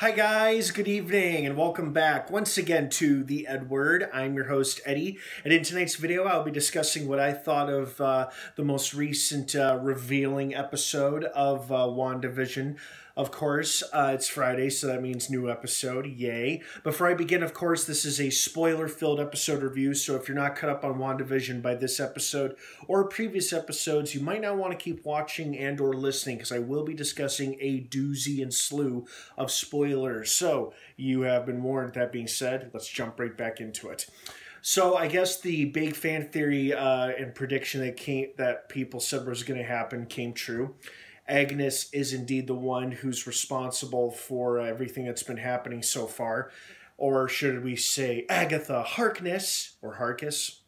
Hi, guys. Good evening, and welcome back once again to The EdWord. I'm your host, Eddie, and in tonight's video, I'll be discussing what I thought of uh, the most recent uh, revealing episode of uh, WandaVision. Of course, uh, it's Friday, so that means new episode. Yay. Before I begin, of course, this is a spoiler filled episode review, so if you're not caught up on WandaVision by this episode or previous episodes, you might not want to keep watching and or listening because I will be discussing a doozy and slew of spoilers. So, you have been warned. That being said, let's jump right back into it. So I guess the big fan theory uh, and prediction that came that people said was going to happen came true. Agnes is indeed the one who's responsible for everything that's been happening so far. Or should we say Agatha Harkness or Harkness?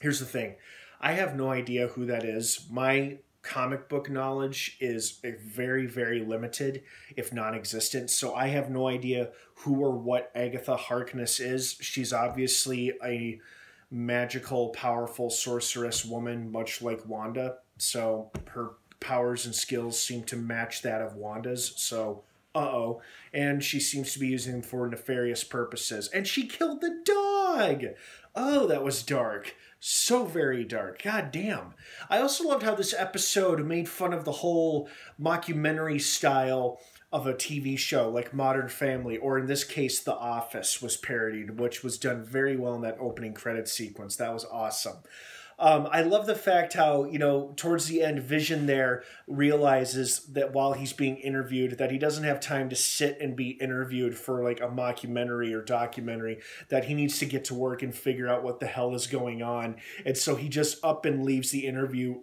Here's the thing I have no idea who that is. My comic book knowledge is very, very limited, if non existent. So I have no idea who or what Agatha Harkness is. She's obviously a magical, powerful sorceress woman, much like Wanda. So her powers and skills seem to match that of Wanda's. So, uh oh. And she seems to be using them for nefarious purposes. And she killed the dog! Oh, that was dark. So very dark. God damn. I also loved how this episode made fun of the whole mockumentary style of a TV show like Modern Family, or in this case, The Office was parodied, which was done very well in that opening credit sequence. That was awesome. Um, I love the fact how you know towards the end, Vision there realizes that while he's being interviewed, that he doesn't have time to sit and be interviewed for like a mockumentary or documentary. That he needs to get to work and figure out what the hell is going on, and so he just up and leaves the interview,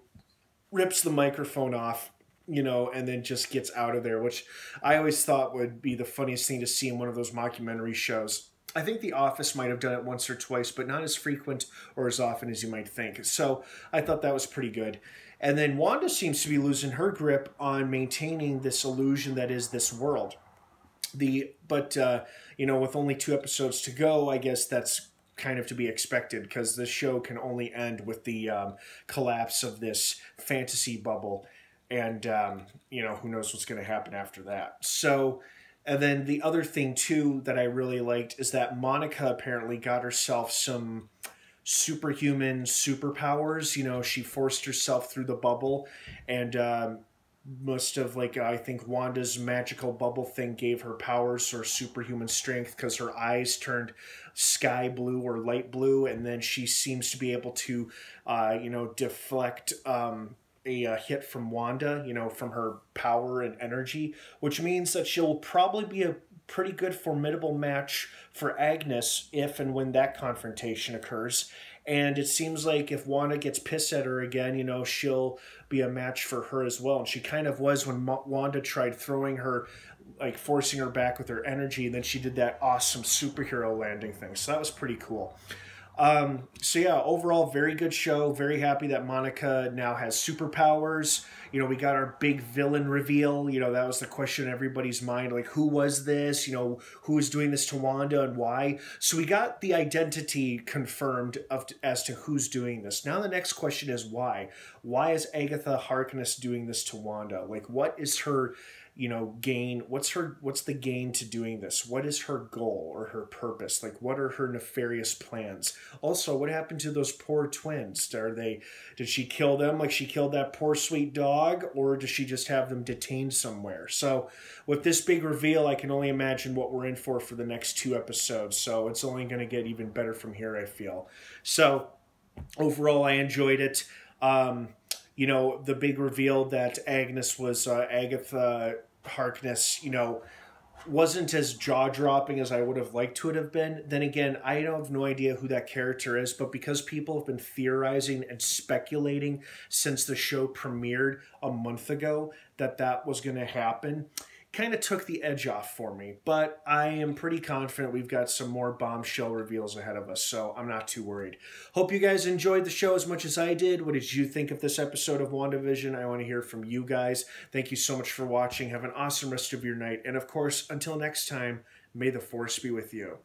rips the microphone off, you know, and then just gets out of there, which I always thought would be the funniest thing to see in one of those mockumentary shows. I think The Office might have done it once or twice, but not as frequent or as often as you might think. So I thought that was pretty good. And then Wanda seems to be losing her grip on maintaining this illusion that is this world. The but uh, you know, with only two episodes to go, I guess that's kind of to be expected because the show can only end with the um, collapse of this fantasy bubble, and um, you know who knows what's going to happen after that. So and then the other thing too that I really liked is that Monica apparently got herself some superhuman superpowers. You know, she forced herself through the bubble, and um, must have like I think Wanda's magical bubble thing gave her powers or superhuman strength because her eyes turned sky blue or light blue, and then she seems to be able to, uh, you know, deflect. Um, a, a hit from Wanda, you know, from her power and energy, which means that she'll probably be a pretty good formidable match for Agnes if and when that confrontation occurs. And it seems like if Wanda gets pissed at her again, you know, she'll be a match for her as well. And she kind of was when Wanda tried throwing her, like forcing her back with her energy. And then she did that awesome superhero landing thing. So that was pretty cool. Um, so yeah, overall, very good show. Very happy that Monica now has superpowers. You know, we got our big villain reveal. You know, that was the question in everybody's mind. Like, who was this? You know, who is doing this to Wanda and why? So we got the identity confirmed of as to who's doing this. Now the next question is why? Why is Agatha Harkness doing this to Wanda? Like, what is her you know gain what's her what's the gain to doing this? What is her goal or her purpose? Like what are her nefarious plans? Also what happened to those poor twins? Are they did she kill them like she killed that poor sweet dog or does she just have them detained somewhere? So with this big reveal i can only imagine what we're in for for the next two episodes. So it's only going to get even better from here i feel. So overall i enjoyed it. Um, you know, the big reveal that Agnes was uh, Agatha Harkness, you know, wasn't as jaw dropping as I would have liked to it have been. Then again, I have no idea who that character is, but because people have been theorizing and speculating since the show premiered a month ago that that was going to happen, kind of took the edge off for me. But I am pretty confident we've got some more bombshell reveals ahead of us, so I'm not too worried. Hope you guys enjoyed the show as much as I did. What did you think of this episode of WandaVision? I want to hear from you guys. Thank you so much for watching. Have an awesome rest of your night. And of course, until next time, may the force be with you.